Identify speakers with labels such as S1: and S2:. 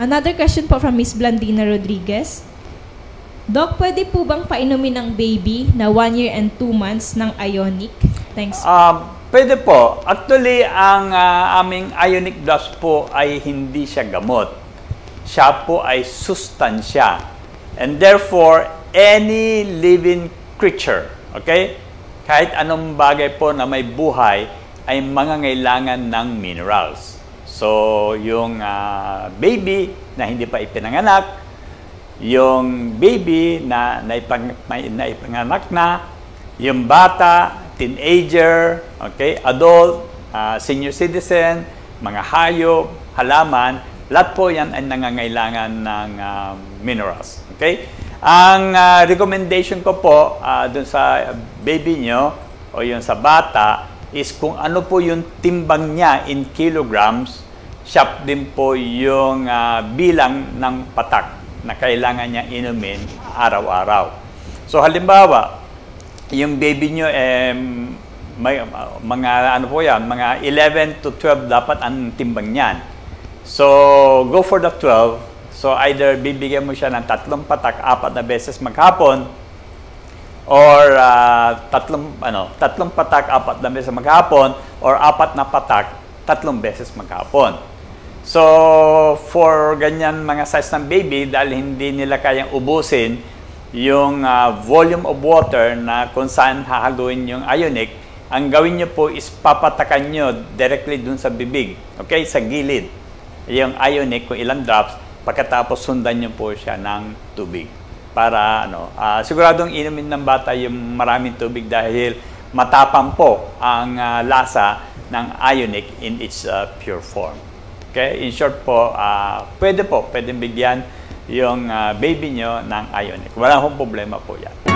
S1: Another question po from Miss Blandina Rodriguez. Doc, pwede po bang painumin ng baby na 1 year and 2 months ng Ionic? Thanks.
S2: Um, pwede po. Actually, ang ah, aming ionic drops po ay hindi siya gamot. Siya po ay sustansya. And therefore, any living creature, okay? Kahit anong bagay po na may buhay ay mangangailangan ng minerals. So, yung ah, baby na hindi pa ipinanganak, yung baby na naipang, naipanganak na, yung bata, teenager, okay, adult, ah, senior citizen, mga hayop, halaman, lahat po yan ay nangangailangan ng ah, minerals. Okay? Ang ah, recommendation ko po ah, dun sa baby nyo o yung sa bata is kung ano po yung timbang niya in kilograms, siya din po yung ah, bilang ng patak na kailangan niya inumin araw-araw. So halimbawa, yung baby nyo, eh, may, mga ano po yan, mga 11 to 12 dapat ang timbang niyan. So, go for the 12. So, either bibigyan mo siya ng tatlong patak, apat na beses maghapon, or ah, tatlong, ano, tatlong patak, apat na beses maghapon, or apat na patak, tatlong beses maghapon. So, for ganyan mga size ng baby, dahil hindi nila kayang ubusin yung ah, volume of water na kung saan hahaluin yung ionic, ang gawin nyo po is papatakan nyo directly dun sa bibig. Okay? Sa gilid. Yung ionic, kung ilang drops, pagkatapos sundan nyo po siya ng tubig. Para, ano, ah, siguradong inumin ng bata yung maraming tubig dahil matapang po ang ah, lasa ng ionic in its ah, pure form. Okay? In short po, ah, pwede po, pwedeng bigyan yung ah, baby nyo ng ionic. Wala hong problema po yan.